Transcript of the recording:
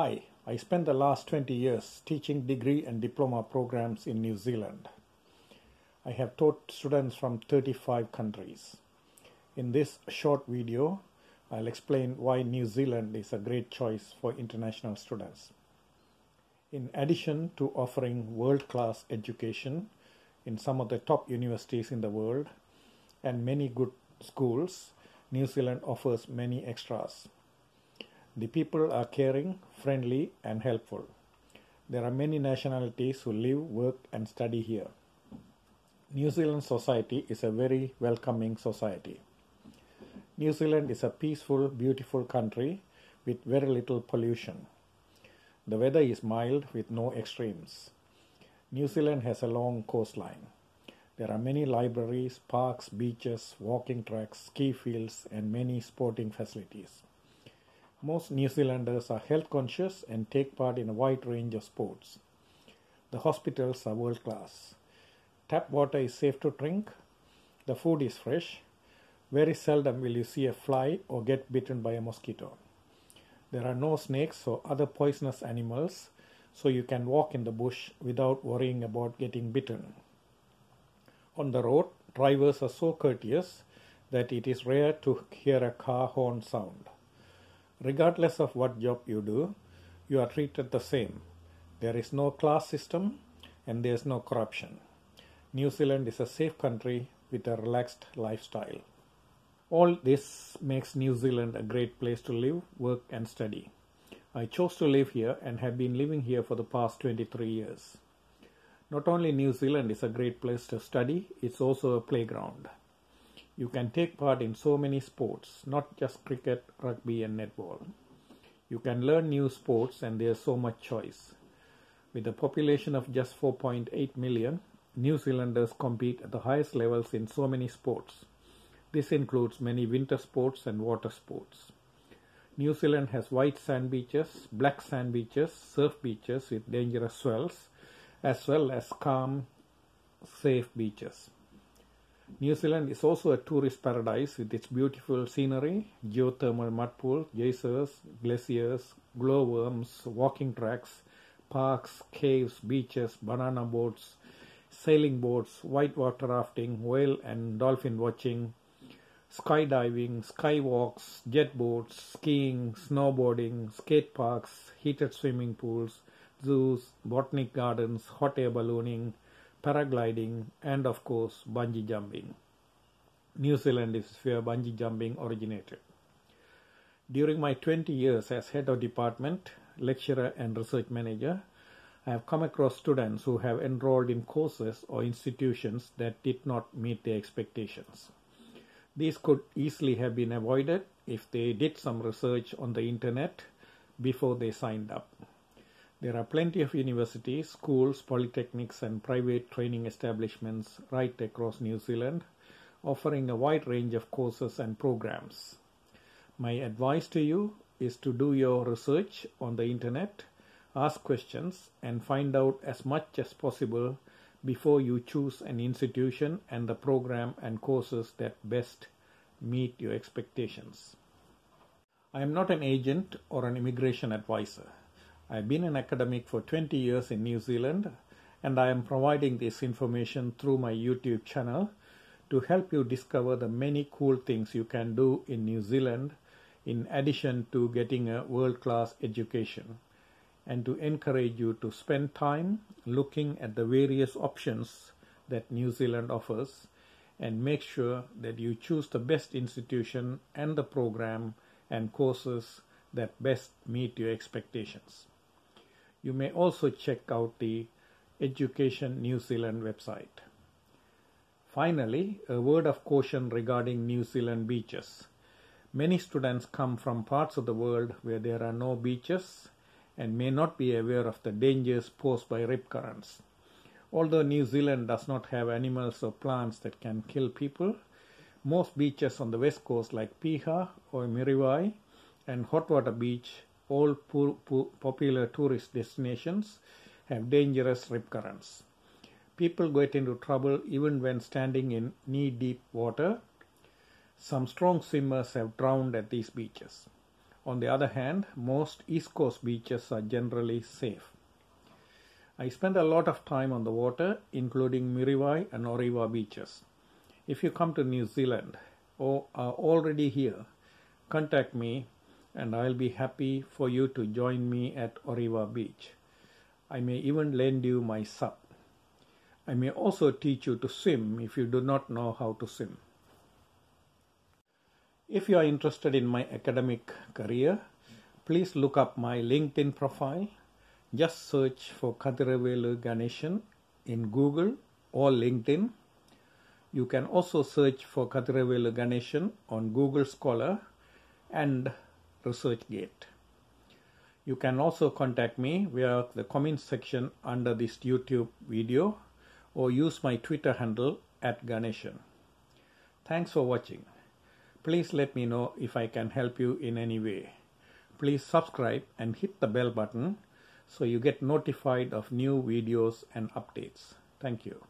Hi, I spent the last 20 years teaching degree and diploma programs in New Zealand. I have taught students from 35 countries. In this short video, I'll explain why New Zealand is a great choice for international students. In addition to offering world class education in some of the top universities in the world and many good schools, New Zealand offers many extras. The people are caring, friendly, and helpful. There are many nationalities who live, work, and study here. New Zealand society is a very welcoming society. New Zealand is a peaceful, beautiful country with very little pollution. The weather is mild with no extremes. New Zealand has a long coastline. There are many libraries, parks, beaches, walking tracks, ski fields, and many sporting facilities. Most New Zealanders are health conscious and take part in a wide range of sports. The hospitals are world class. Tap water is safe to drink. The food is fresh. Very seldom will you see a fly or get bitten by a mosquito. There are no snakes or other poisonous animals, so you can walk in the bush without worrying about getting bitten. On the road, drivers are so courteous that it is rare to hear a car horn sound. Regardless of what job you do, you are treated the same. There is no class system and there is no corruption. New Zealand is a safe country with a relaxed lifestyle. All this makes New Zealand a great place to live, work, and study. I chose to live here and have been living here for the past 23 years. Not only New Zealand is a great place to study, it's also a playground. You can take part in so many sports, not just cricket, rugby, and netball. You can learn new sports, and there's so much choice. With a population of just 4.8 million, New Zealanders compete at the highest levels in so many sports. This includes many winter sports and water sports. New Zealand has white sand beaches, black sand beaches, surf beaches with dangerous swells, as well as calm, safe beaches. New Zealand is also a tourist paradise with its beautiful scenery, geothermal mud pools, geysers, glaciers, glowworms, walking tracks, parks, caves, beaches, banana boats, sailing boats, whitewater rafting, whale and dolphin watching, skydiving, skywalks, jet boats, skiing, snowboarding, skate parks, heated swimming pools, zoos, botanic gardens, hot air ballooning, paragliding, and of course, bungee jumping. New Zealand is where bungee jumping originated. During my 20 years as head of department, lecturer, and research manager, I have come across students who have enrolled in courses or institutions that did not meet their expectations. These could easily have been avoided if they did some research on the internet before they signed up. There are plenty of universities, schools, polytechnics, and private training establishments right across New Zealand offering a wide range of courses and programs. My advice to you is to do your research on the internet, ask questions, and find out as much as possible before you choose an institution and the program and courses that best meet your expectations. I am not an agent or an immigration advisor. I've been an academic for 20 years in New Zealand and I am providing this information through my YouTube channel to help you discover the many cool things you can do in New Zealand in addition to getting a world class education and to encourage you to spend time looking at the various options that New Zealand offers and make sure that you choose the best institution and the program and courses that best meet your expectations. You may also check out the Education New Zealand website. Finally, a word of caution regarding New Zealand beaches. Many students come from parts of the world where there are no beaches and may not be aware of the dangers posed by rip currents. Although New Zealand does not have animals or plants that can kill people, most beaches on the west coast like Piha or Muriwai and Hot Water Beach all popular tourist destinations have dangerous rip currents. People get into trouble even when standing in knee deep water. Some strong swimmers have drowned at these beaches. On the other hand, most East Coast beaches are generally safe. I spend a lot of time on the water, including Muriwai and Orewa beaches. If you come to New Zealand or are already here, contact me and I'll be happy for you to join me at Orewa Beach. I may even lend you my sub. I may also teach you to swim if you do not know how to swim. If you are interested in my academic career, please look up my LinkedIn profile. Just search for Kadiravelu Ganeshan in Google or LinkedIn. You can also search for Kadiravelu Ganeshan on Google Scholar and ResearchGate. You can also contact me via the comments section under this YouTube video or use my Twitter handle at Ganeshan. Thanks for watching. Please let me know if I can help you in any way. Please subscribe and hit the bell button so you get notified of new videos and updates. Thank you.